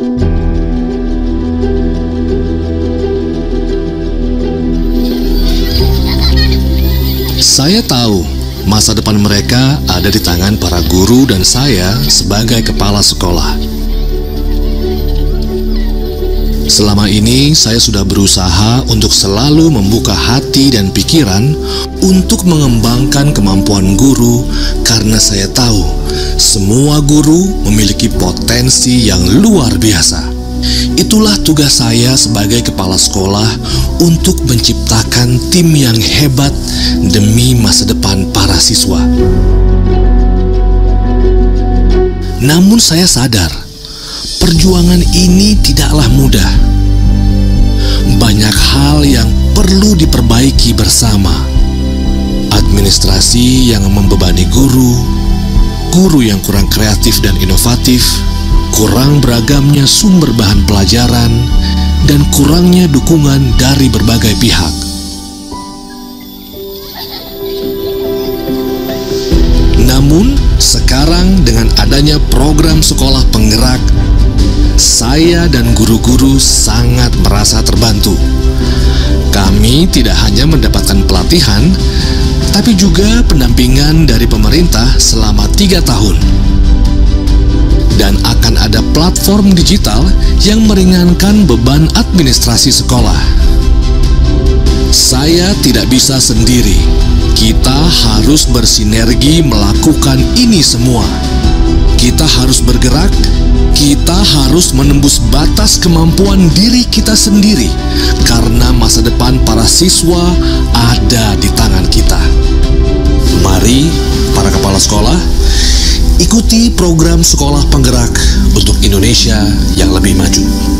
Saya tahu masa depan mereka ada di tangan para guru dan saya sebagai kepala sekolah. Selama ini saya sudah berusaha untuk selalu membuka hati dan pikiran untuk mengembangkan kemampuan guru karena saya tahu semua guru memiliki potensi yang luar biasa. Itulah tugas saya sebagai kepala sekolah untuk menciptakan tim yang hebat demi masa depan para siswa. Namun saya sadar, perjuangan ini tidaklah mudah. Banyak hal yang perlu diperbaiki bersama. Yang membebani guru, guru yang kurang kreatif dan inovatif, kurang beragamnya sumber bahan pelajaran, dan kurangnya dukungan dari berbagai pihak. Namun, sekarang dengan adanya program sekolah penggerak, saya dan guru-guru sangat merasa terbantu. Kami tidak hanya mendapatkan pelatihan, tapi juga pendampingan dari pemerintah selama tiga tahun dan akan ada platform digital yang meringankan beban administrasi sekolah. Saya tidak bisa sendiri. Kita harus bersinergi melakukan ini semua. Kita harus bergerak, kita harus menembus batas kemampuan diri kita sendiri, karena siswa ada di tangan kita. Mari, para kepala sekolah, Ikuti program sekolah penggerak untuk Indonesia yang lebih maju.